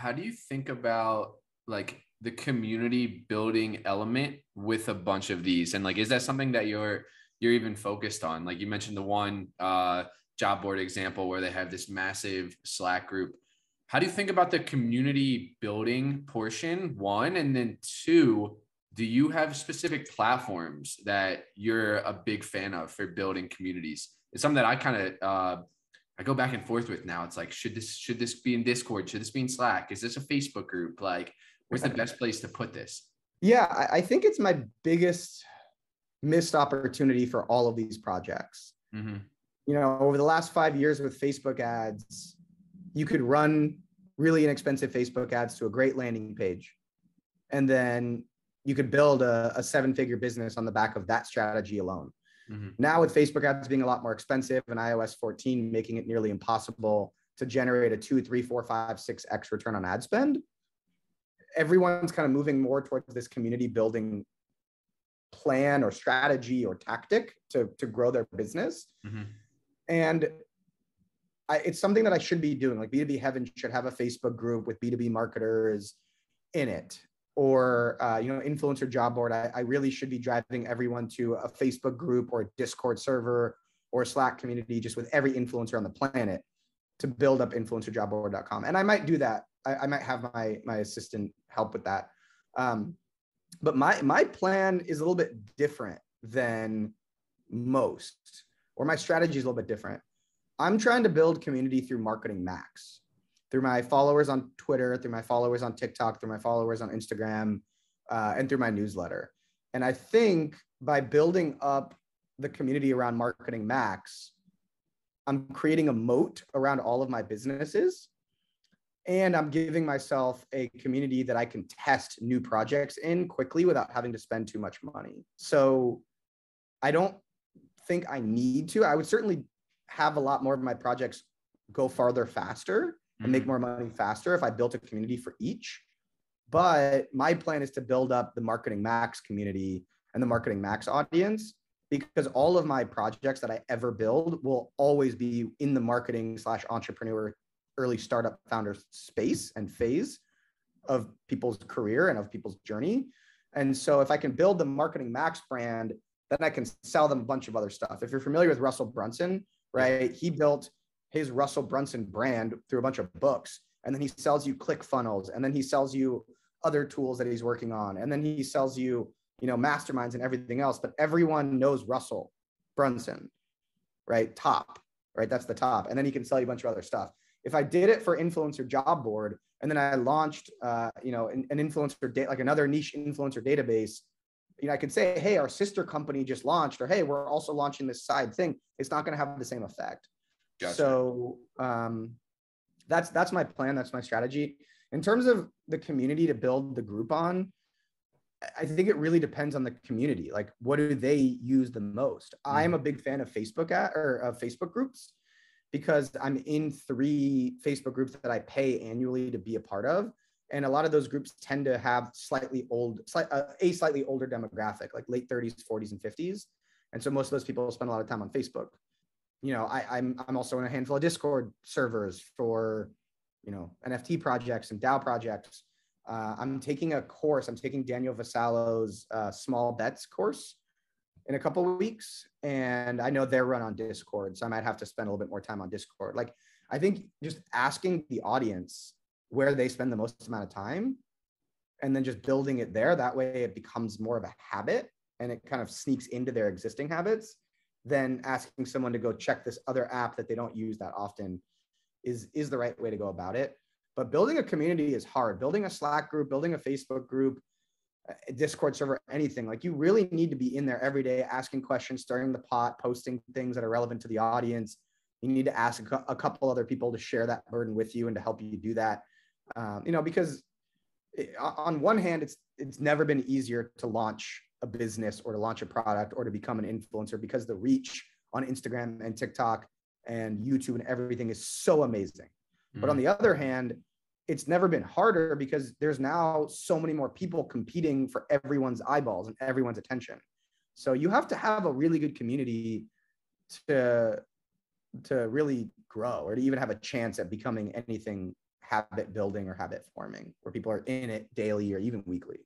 how do you think about like the community building element with a bunch of these? And like, is that something that you're you're even focused on? Like you mentioned the one uh, job board example where they have this massive Slack group. How do you think about the community building portion? One, and then two, do you have specific platforms that you're a big fan of for building communities? It's something that I kind of uh, I go back and forth with now. It's like, should this should this be in Discord? Should this be in Slack? Is this a Facebook group? Like, where's the best place to put this? Yeah, I think it's my biggest missed opportunity for all of these projects. Mm-hmm. You know, over the last five years with Facebook ads, you could run really inexpensive Facebook ads to a great landing page. And then you could build a, a seven figure business on the back of that strategy alone. Mm-hmm. Now, with Facebook ads being a lot more expensive and iOS 14 making it nearly impossible to generate a two, three, four, five, six X return on ad spend, everyone's kind of moving more towards this community building plan or strategy or tactic to, to grow their business. Mm-hmm. And I, it's something that I should be doing. Like B2B Heaven should have a Facebook group with B2B marketers in it or uh, you know influencer job board I, I, really should be driving everyone to a facebook group or a discord server or slack community just with every influencer on the planet to build up influencerjobboard.com and i might do that. I, I might have my my assistant help with that. Um, but my my plan is a little bit different than most or my strategy is a little bit different. I'm trying to build community through marketing max through my followers on Twitter, through my followers on TikTok, through my followers on Instagram, uh, and through my newsletter. And I think by building up the community around Marketing Max, I'm creating a moat around all of my businesses. And I'm giving myself a community that I can test new projects in quickly without having to spend too much money. So I don't think I need to. I would certainly have a lot more of my projects go farther faster and make mm-hmm. more money faster if I built a community for each. But my plan is to build up the Marketing Max community and the Marketing Max audience because all of my projects that I ever build will always be in the marketing slash entrepreneur early startup founder space and phase of people's career and of people's journey. And so if I can build the Marketing Max brand, then I can sell them a bunch of other stuff. If you're familiar with Russell Brunson, right? He built his Russell Brunson brand through a bunch of books. And then he sells you ClickFunnels. And then he sells you other tools that he's working on. And then he sells you, you know, masterminds and everything else. But everyone knows Russell Brunson, right? Top, right? That's the top. And then he can sell you a bunch of other stuff. If I did it for influencer job board, and then I launched, uh, you know, an, an influencer date, like another niche influencer database, you know, I could say, hey, our sister company just launched, or hey, we're also launching this side thing. It's not going to have the same effect. Gotcha. So um, that's that's my plan. That's my strategy. In terms of the community to build the group on, I think it really depends on the community. Like, what do they use the most? Mm-hmm. I'm a big fan of Facebook at, or of Facebook groups because I'm in three Facebook groups that I pay annually to be a part of, and a lot of those groups tend to have slightly old, slight, uh, a slightly older demographic, like late 30s, 40s, and 50s. And so most of those people spend a lot of time on Facebook you know, I, I'm I'm also in a handful of Discord servers for, you know, NFT projects and DAO projects. Uh, I'm taking a course. I'm taking Daniel Vassallo's uh, small bets course in a couple weeks, and I know they're run on Discord, so I might have to spend a little bit more time on Discord. Like, I think just asking the audience where they spend the most amount of time, and then just building it there. That way, it becomes more of a habit, and it kind of sneaks into their existing habits then asking someone to go check this other app that they don't use that often is is the right way to go about it. But building a community is hard. Building a slack group building a facebook group a discord server anything like you really need to be in there every day asking questions stirring the pot posting things that are relevant to the audience. You need to ask a, couple other people to share that burden with you and to help you do that. Um, you know because it, on one hand it's it's never been easier to launch a business or to launch a product or to become an influencer because the reach on Instagram and TikTok and YouTube and everything is so amazing. Mm-hmm. But on mm. the other hand, it's never been harder because there's now so many more people competing for everyone's eyeballs and everyone's attention. So you have to have a really good community to to really grow or to even have a chance at becoming anything habit building or habit forming where people are in it daily or even weekly